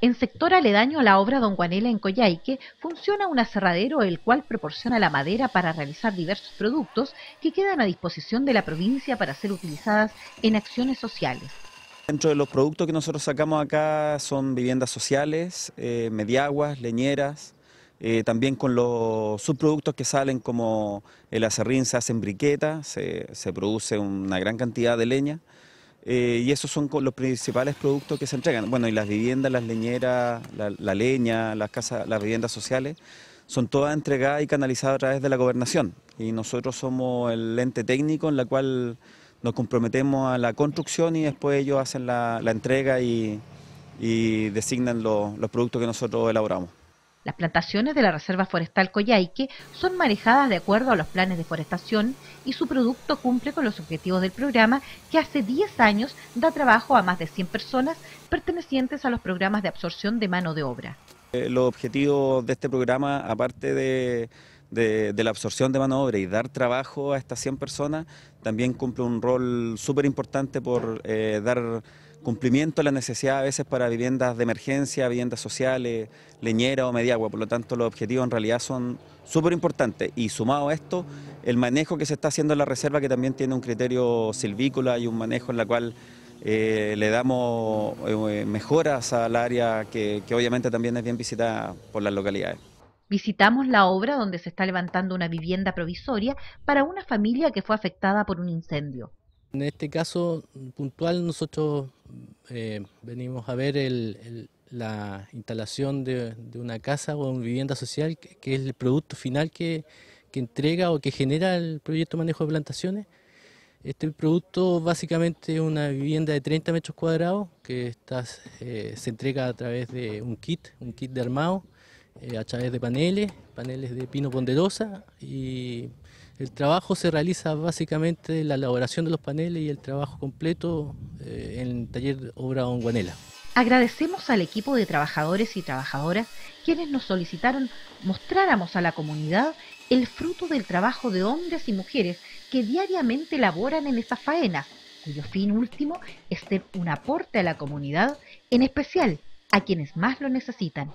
En sector aledaño a la obra Don Guanela en Coyhaique funciona un aserradero el cual proporciona la madera para realizar diversos productos que quedan a disposición de la provincia para ser utilizadas en acciones sociales. Dentro de los productos que nosotros sacamos acá son viviendas sociales, eh, mediaguas, leñeras, eh, también con los subproductos que salen como el acerrín se hace en briqueta, se, produce una gran cantidad de leña eh, y esos son los principales productos que se entregan. Bueno, y las viviendas, las leñeras, la, leña, las casas, las viviendas sociales, son todas entregadas y canalizadas a través de la gobernación y nosotros somos el ente técnico en la cual nos comprometemos a la construcción y después ellos hacen la, entrega y, designan los productos que nosotros elaboramos. Las plantaciones de la Reserva Forestal Coyhaique son manejadas de acuerdo a los planes de forestación y su producto cumple con los objetivos del programa que hace 10 años da trabajo a más de 100 personas pertenecientes a los programas de absorción de mano de obra. Eh, los objetivos de este programa, aparte de, la absorción de mano de obra y dar trabajo a estas 100 personas, también cumple un rol súper importante por eh, dar cumplimiento a la necesidad a veces para viviendas de emergencia, viviendas sociales, leñera o mediagua. Por lo tanto, los objetivos en realidad son súper importantes. Y sumado a esto, el manejo que se está haciendo en la reserva, que también tiene un criterio silvícola y un manejo en la cual eh, le damos eh, mejoras al área que, que obviamente también es bien visitada por las localidades. Visitamos la obra donde se está levantando una vivienda provisoria para una familia que fue afectada por un incendio. En este caso puntual nosotros eh, venimos a ver la instalación de, una casa o una vivienda social, que, es el producto final que, entrega o que genera el proyecto de manejo de plantaciones. Este producto básicamente es una vivienda de 30 metros cuadrados que eh, se entrega a través de un kit, un kit de armado, eh, a través de paneles, paneles de pino ponderosa y el trabajo se realiza básicamente la elaboración de los paneles y el trabajo completo eh, en el taller Obra Guanela. Agradecemos al equipo de trabajadores y trabajadoras quienes nos solicitaron mostráramos a la comunidad el fruto del trabajo de hombres y mujeres que diariamente laboran en estas faenas, cuyo fin último es ser un aporte a la comunidad, en especial a quienes más lo necesitan.